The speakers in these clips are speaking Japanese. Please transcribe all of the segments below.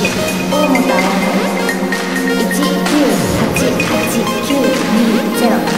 大本1 9 8 8 9 2 0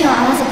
去玩了，怎？